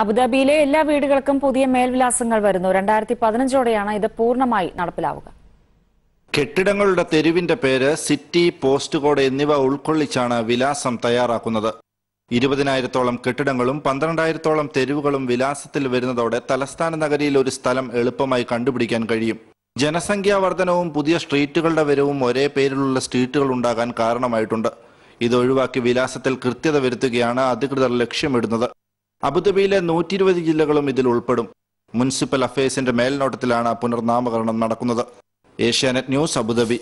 അബുദാബിയിലെ എല്ലാ വീടുകൾക്കും പുതിയ മേൽവിലാസങ്ങൾ വരുന്നു. രണ്ടായിരത്തി പതിനഞ്ചോടെയാണ് ഇത് പൂർണമായി നടപ്പിലാവുക. കെട്ടിടങ്ങളുടെ തെരുവിന്റെ പേര് സിറ്റി പോസ്റ്റ് കോഡ് എന്നിവ ഉൾക്കൊള്ളിച്ചാണ് വിലാസം തയ്യാറാക്കുന്നത്. ഇരുപതിനായിരത്തോളം കെട്ടിടങ്ങളും പന്ത്രണ്ടായിരത്തോളം തെരുവുകളും വിലാസത്തിൽ വരുന്നതോടെ തലസ്ഥാന നഗരിയിൽ ഒരു സ്ഥലം എളുപ്പമായി കണ്ടുപിടിക്കാൻ കഴിയും. ജനസംഖ്യാ വർധനവും പുതിയ സ്ട്രീറ്റുകളുടെ വരവും ഒരേ പേരിലുള്ള സ്ട്രീറ്റുകൾ ഉണ്ടാകാൻ കാരണമായിട്ടുണ്ട്. ഇത് ഒഴിവാക്കി വിലാസത്തിൽ കൃത്യത വരുത്തുകയാണ് അധികൃതർ ലക്ഷ്യമിടുന്നത്. അബുദാബിയിലെ നൂറ്റി ഇരുപത് ജില്ലകളും ഇതിൽ ഉൾപ്പെടും. മുനിസിപ്പൽ അഫയേഴ്സിന്റെ മേൽനോട്ടത്തിലാണ് പുനർനാമകരണം നടക്കുന്നത്. Asianet news Abu Dhabi.